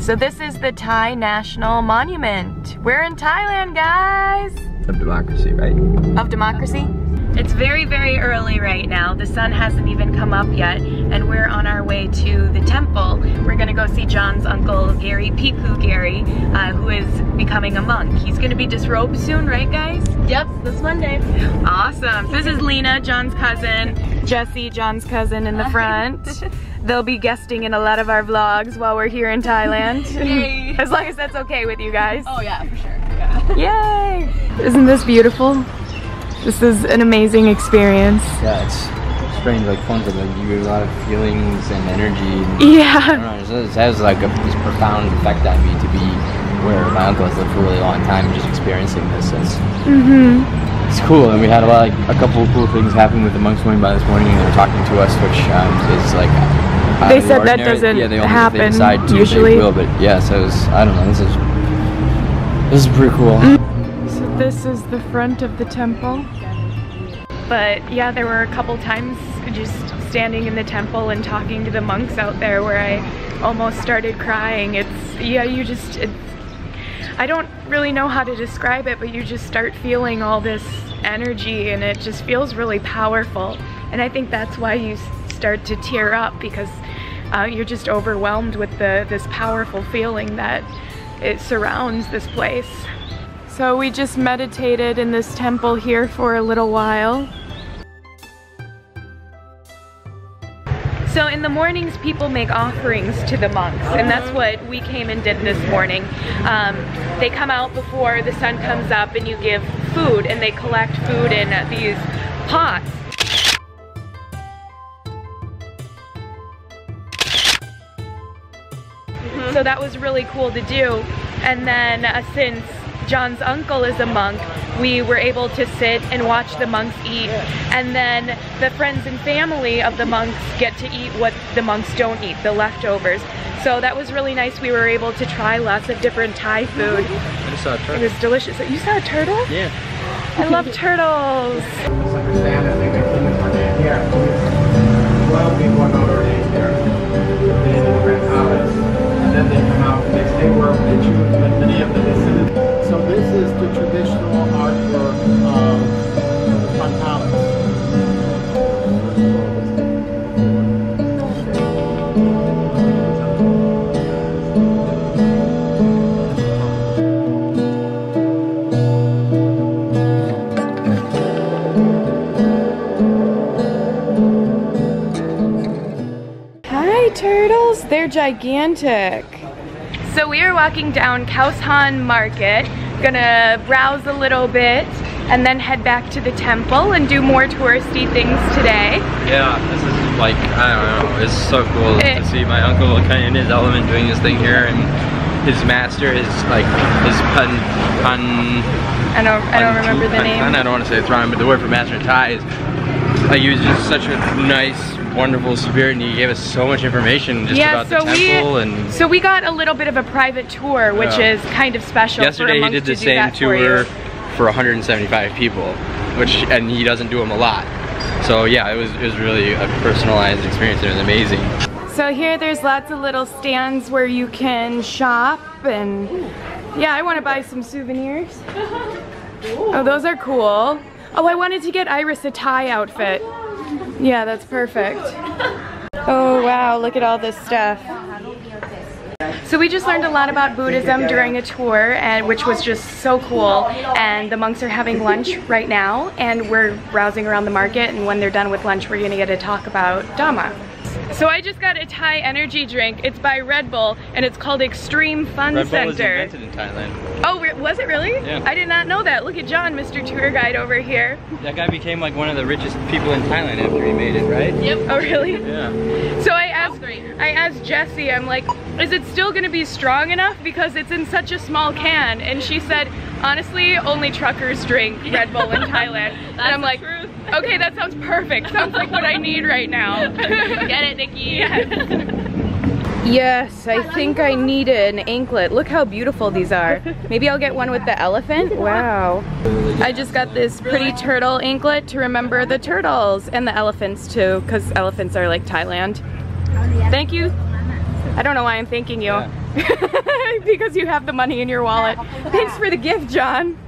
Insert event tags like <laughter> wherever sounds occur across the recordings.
So this is the Thai National Monument. We're in Thailand, guys. Of democracy, right? Of democracy? It's very, very early right now. The sun hasn't even come up yet, and we're on our way to the temple. We're gonna go see John's uncle, Gary Piku Gary, uh, who is becoming a monk. He's gonna be disrobed soon, right guys? Yep, this Monday. Awesome. This is Lena, John's cousin, Jesse, John's cousin in the front. <laughs> They'll be guesting in a lot of our vlogs while we're here in Thailand. <laughs> Yay. as long as that's okay with you guys. Oh yeah, for sure. Yeah. Yay! Isn't this beautiful? This is an amazing experience. Yeah, it's strange, like fun, but like you get a lot of feelings and energy. And, I <laughs> Yeah. don't know, it has- it has like a, this profound effect on me to be where my uncle has lived for a really long time and just experiencing this. It's, Mm-hmm. it's cool, and we had a lot, like a couple of cool things happen with the monks going by this morning, and they were talking to us, which um, is like. Out They of the said that doesn't yeah, they only, happen they decide to, usually. They will, but yeah, so it was, I don't know. This is this is pretty cool. Mm. So this is the front of the temple. But yeah, there were a couple times just standing in the temple and talking to the monks out there where I almost started crying. It's, yeah, you just, it's, I don't really know how to describe it, but you just start feeling all this energy and it just feels really powerful. And I think that's why you start to tear up because uh, you're just overwhelmed with the this powerful feeling that it surrounds this place. So we just meditated in this temple here for a little while. So in the mornings, people make offerings to the monks, and that's what we came and did this morning. Um, they come out before the sun comes up, and you give food, and they collect food in these pots. So that was really cool to do. And then uh, since John's uncle is a monk, we were able to sit and watch the monks eat. And then the friends and family of the monks get to eat what the monks don't eat, the leftovers. So that was really nice. We were able to try lots of different Thai food. I just saw a turtle. It was delicious. You saw a turtle? Yeah. I love turtles. They stay where they many of them descended. So this is the traditional artwork of Grand Palace. Hi, turtles. They're gigantic. So we are walking down Khao San Market, gonna browse a little bit, and then head back to the temple and do more touristy things today. Yeah, this is like, I don't know, it's so cool Eh. to see my uncle kind of in his element doing his thing here and his master, his like, his pun, pun, I don't, I don't remember the name. I don't want to say it's wrong, but the word for master in Thai is, like he was just such a nice, wonderful spirit and he gave us so much information just yeah, about so the temple we and so we got a little bit of a private tour, which Yeah. is kind of special. for a yesterday he did the do same that for tour for 175 people, which, and he doesn't do them a lot. So yeah, it was, it was really a personalized experience. It was amazing. So here there's lots of little stands where you can shop and yeah, I want to buy some souvenirs. <laughs> Oh, those are cool. Oh, I wanted to get Iris a Thai outfit. Yeah, that's perfect. Oh wow, look at all this stuff. So we just learned a lot about Buddhism during a tour, and which was just so cool. And the monks are having lunch right now, and we're browsing around the market. And when they're done with lunch, we're gonna get to talk about Dhamma. So I just got a Thai energy drink. It's by Red Bull, and it's called Extreme Fun Red Bull was Center. invented in Thailand. Oh, was it really? Yeah. I did not know that. Look at John, Mr. Tour Guide over here. That guy became like one of the richest people in Thailand after he made it, right? Yep. Oh, really? Yeah. So I asked, three. I asked Jessie, I'm like, is it still gonna be strong enough because it's in such a small can? And she said, honestly, only truckers drink Red Bull in <laughs> Thailand. and I'm like, truth. Okay, that sounds perfect. Sounds like what I need right now. Get it, Nikki? Yes, I think I need an anklet. Look how beautiful these are. Maybe I'll get one with the elephant. Wow. I just got this pretty turtle anklet to remember the turtles and the elephants too, because elephants are like Thailand. Thank you. I don't know why I'm thanking you. Yeah. <laughs> because you have the money in your wallet. Thanks for the gift, John.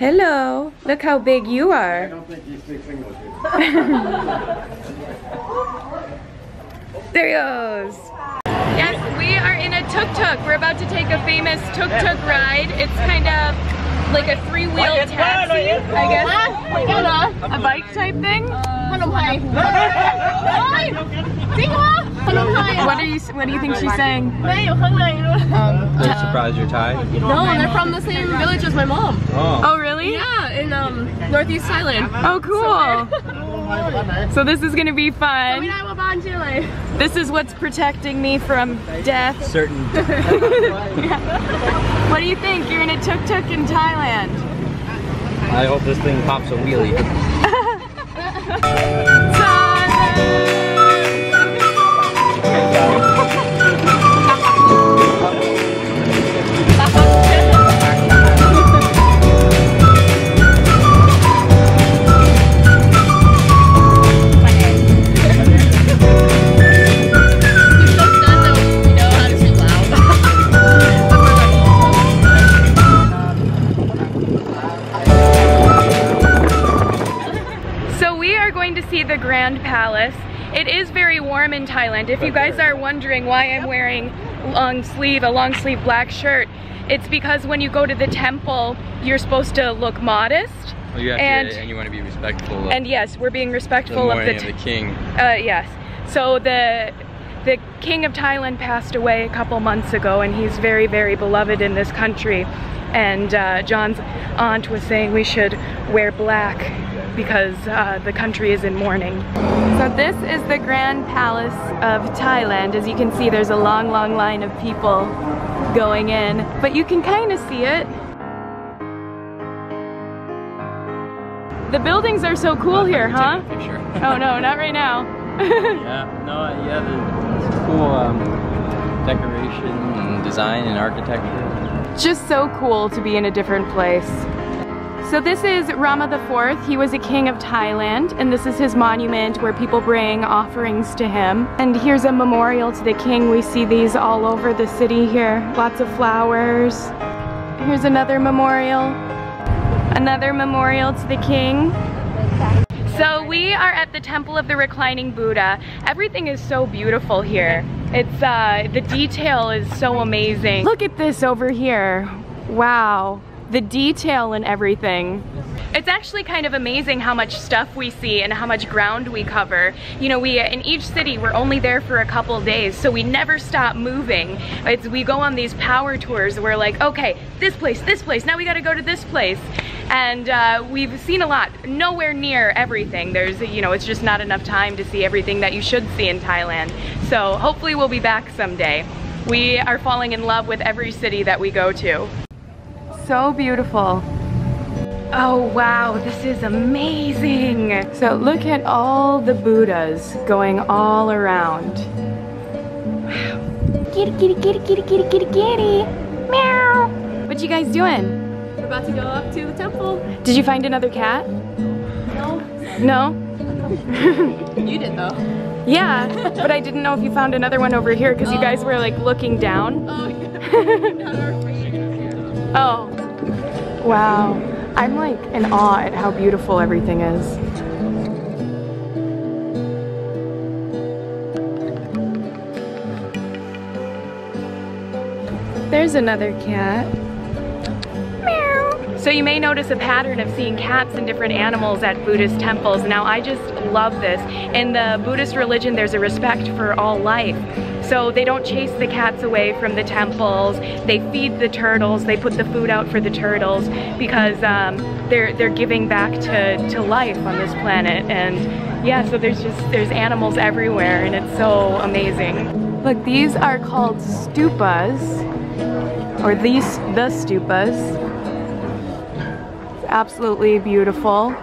Hello. Look how big you I are. don't think he speaks English. <laughs> There he goes. Yes, we are in a tuk-tuk. We're about to take a famous tuk-tuk ride. It's kind of like a three-wheel taxi, I guess. A bike type thing. <laughs> What are you? What do you think she's saying? I'm surprised you're Thai. No, they're from the same village as my mom. Oh. Oh, really? Yeah, in um, Northeast Thailand. Oh, cool. So this is gonna be fun. This is what's protecting me from death. Certain. <laughs> What do you think? You're in a tuk-tuk in Thailand. I hope this thing pops a wheelie. <laughs> the Grand Palace. It is very warm in Thailand. If you guys are wondering why I'm wearing long sleeve, a long sleeve black shirt, it's because when you go to the temple, you're supposed to look modest. Well, you have And- to, and you want to be respectful of And yes, we're being respectful of the of the king. Uh, yes. So the the king of Thailand passed away a couple months ago, and he's very, very beloved in this country. And uh, John's aunt was saying we should wear black because uh, the country is in mourning. So this is the Grand Palace of Thailand. As you can see, there's a long, long line of people going in, but you can kind of see it. The buildings are so cool here, huh? Take a picture. <laughs> Oh no, not right now. <laughs> Yeah, no, yeah, the, it's cool um, decoration and design and architecture. Just so cool to be in a different place. So this is Rama IV. He was a king of Thailand, and this is his monument where people bring offerings to him. And here's a memorial to the king. We see these all over the city here. Lots of flowers. Here's another memorial. Another memorial to the king. So we are at the Temple of the Reclining Buddha. Everything is so beautiful here. It's uh, the detail is so amazing. Look at this over here. Wow, the detail and everything. It's actually kind of amazing how much stuff we see and how much ground we cover. You know, we in each city we're only there for a couple days, so we never stop moving. It's we go on these power tours. We're like, okay, this place, this place. Now we got to go to this place, and uh, we've seen a lot. Nowhere near everything. There's, you know, it's just not enough time to see everything that you should see in Thailand. So hopefully we'll be back someday. We are falling in love with every city that we go to. So beautiful. Oh wow, this is amazing. So look at all the Buddhas going all around. Wow. Kitty, kitty, kitty, kitty, kitty, kitty, kitty. Meow. What you guys doing? We're about to go up to the temple. Did you find another cat? No. No? <laughs> You did though. Yeah, but I didn't know if you found another one over here because you guys were like looking down. Oh yeah. <laughs> <laughs> Oh, wow. I'm like in awe at how beautiful everything is. There's another cat. Meow. So you may notice a pattern of seeing cats and different animals at Buddhist temples. Now I just love this. In the Buddhist religion, there's a respect for all life. So they don't chase the cats away from the temples. They feed the turtles. They put the food out for the turtles because um, they're they're giving back to to life on this planet. And yeah, so there's just there's animals everywhere, and it's so amazing. Look, these are called stupas, or these the stupas. It's absolutely beautiful.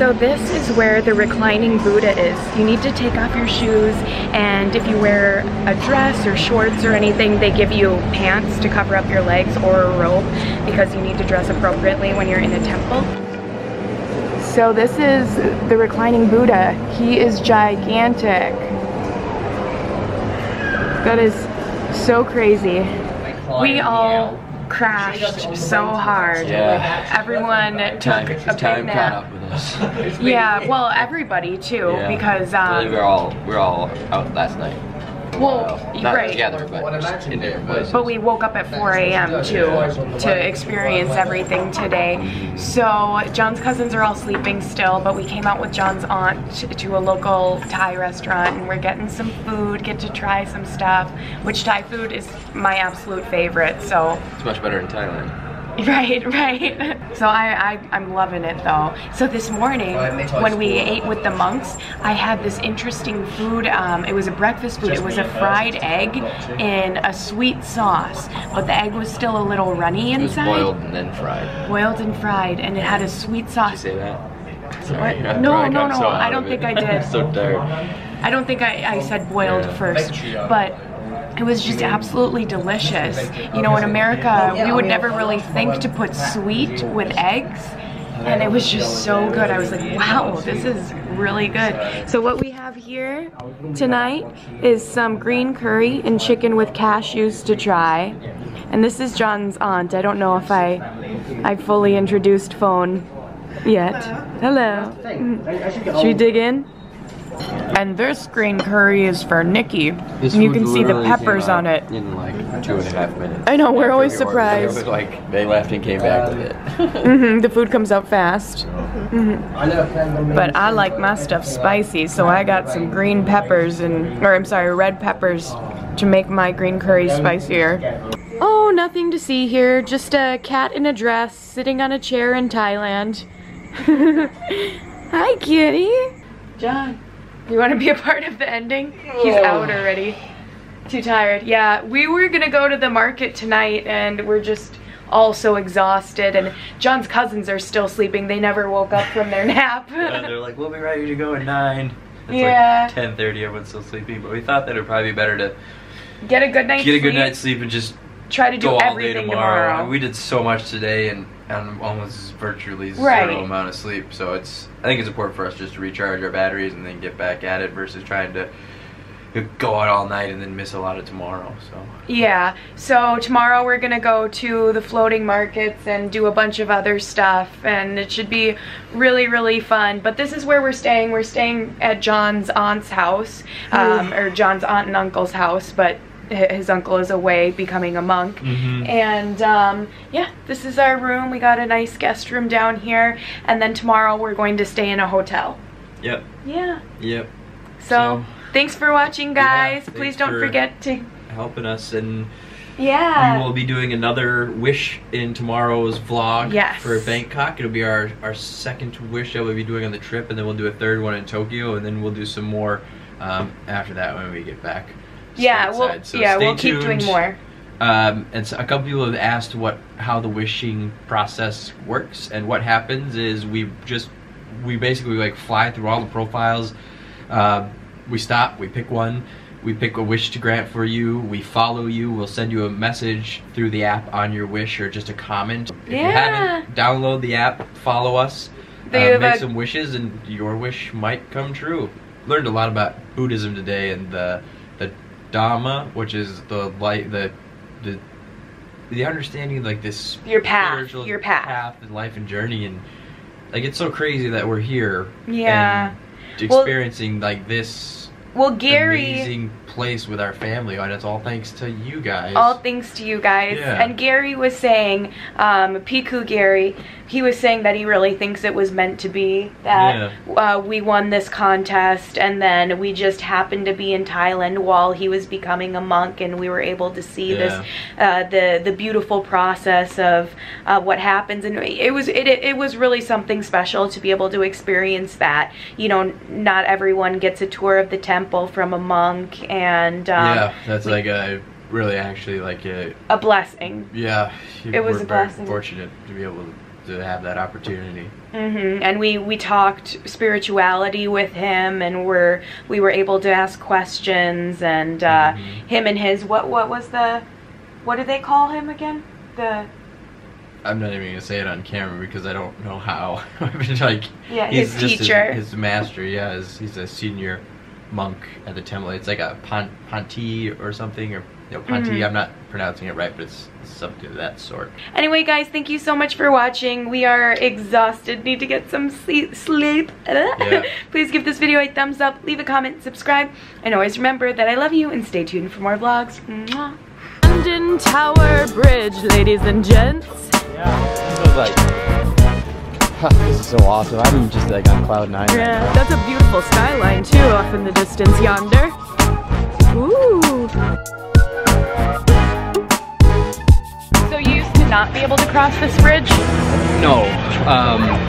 So this is where the reclining Buddha is. You need to take off your shoes and if you wear a dress or shorts or anything, they give you pants to cover up your legs or a robe because you need to dress appropriately when you're in a temple. So this is the reclining Buddha. He is gigantic. That is so crazy. We all crashed so hard. Yeah. Everyone took Time, a big time caught nap. up with us. Yeah, well, everybody too, Yeah. because um, we're all we're all out last night. For a Well, not right. together, but just in different places. but we woke up at 4 a.m. too to experience everything today. So John's cousins are all sleeping still, but we came out with John's aunt to- to a local Thai restaurant and we're getting some food, get to try some stuff, which Thai food is my absolute favorite. So it's much better in Thailand. <laughs> Right, right. So I, I, I'm loving it though. So this morning, when we ate with the monks, I had this interesting food. Um, it was a breakfast food. It was a fried egg in a sweet sauce, but the egg was still a little runny inside. boiled and then fried. Boiled and fried, and it had a sweet Did you say that? What? Sorry, I No, no, no, so I don't think. I did. I'm <laughs> so tired. I don't think I, I said boiled Yeah. first, but it was just absolutely delicious. You know, in America, we would never really think to put sweet with eggs. And it was just so good. I was like, wow, this is really good. So what we have here tonight is some green curry and chicken with cashews to try. And this is John's aunt. I don't know if I I fully introduced phone yet. Hello. Should we dig in? And this green curry is for Nikki. This and you can see the peppers on it. In like two and a half minutes. I know, we're always we ordered it, It surprised. was like they left and came back with it. <laughs> hmm the food comes out fast. Mhm. But I like my stuff spicy, so I got some green peppers and, or I'm sorry, red peppers to make my green curry spicier. Oh, nothing to see here. Just a cat in a dress sitting on a chair in Thailand. <laughs> Hi, kitty. John, you want to be a part of the ending? He's oh. out already. Too tired. Yeah, we were gonna go to the market tonight and we're just all so exhausted and John's cousins are still sleeping. They never woke up from their <laughs> nap. And they're like, we'll be ready to go at 9. It's Yeah. like 10.30, everyone's still sleeping. But we thought that it would probably be better to Get a good night's get a good sleep. night's sleep and just Try to do go all day everything tomorrow. tomorrow. We did so much today and, and almost virtually Right. zero amount of sleep. So it's I think it's important for us just to recharge our batteries and then get back at it versus trying to go out all night and then miss a lot of tomorrow. So Yeah, so tomorrow we're gonna go to the floating markets and do a bunch of other stuff, and it should be really, really fun. But this is where we're staying. We're staying at John's aunt's house, um, or John's aunt and uncle's house, but hi- his uncle is away becoming a monk. And um, yeah, this is our room. We got a nice guest room down here, and then tomorrow we're going to stay in a hotel. Yep. Yeah. Yep. So, So- thanks for watching, guys. thanks Please don't for- forget to. Helping us and Yeah. we will be doing another wish in tomorrow's vlog Yes. for Bangkok. It'll be our, our second wish that we'll be doing on the trip, and then we'll do a third one in Tokyo, and then we'll do some more um, after that when we get back. Yeah, we'll. So yeah we'll keep doing more. Um, and so a couple people have asked what how the wishing process works, and what happens is we just we basically like fly through all the profiles. Uh, we stop, we pick one, we pick a wish to grant for you, we follow you, we'll send you a message through the app on your wish or just a comment. If you Yeah. haven't, download the app, follow us, uh, make some wishes, and your wish might come true. Learned a lot about Buddhism today and the the Dhamma, which is the light the the the understanding of like this Your path, spiritual your path. path and life and journey and like it's so crazy that we're here Yeah. and Well- experiencing like this Well, Gary, amazing place with our family and it's all thanks to you guys all thanks to you guys. Yeah. And Gary was saying, um, Piku Gary, he was saying that he really thinks it was meant to be that uh, we won this contest, and then we just happened to be in Thailand while he was becoming a monk, and we were able to see this uh, the the beautiful process of uh, what happens, and it was it, it it was really something special to be able to experience that. You know, not everyone gets a tour of the temple from a monk, and um, yeah that's like a really actually like a a blessing. yeah It was a blessing. fortunate to be able to have that opportunity Mm-hmm. And we we talked spirituality with him, and we're we were able to ask questions, and uh, Mhm. him and his what what was the what do they call him again? The I'm not even gonna say it on camera because I don't know how. <laughs> Like, Yeah, his teacher. his, master. Yeah, his, he's a senior monk at the temple. It's like a pon- Ponti or something, or you know, Ponti. Mhm. I'm not pronouncing it right, but it's something of that sort. Anyway, guys, thank you so much for watching. We are exhausted, need to get some se- sleep. Yeah. <laughs> Please give this video a thumbs up, leave a comment, subscribe, and always remember that I love you and stay tuned for more vlogs. Mwah. London Tower Bridge, ladies and gents. Yeah, it was like, this is so awesome. I'm just like on cloud nine. Yeah, now. that's a beautiful skyline too off in the distance yonder. Ooh. So you used to not be able to cross this bridge? No, um,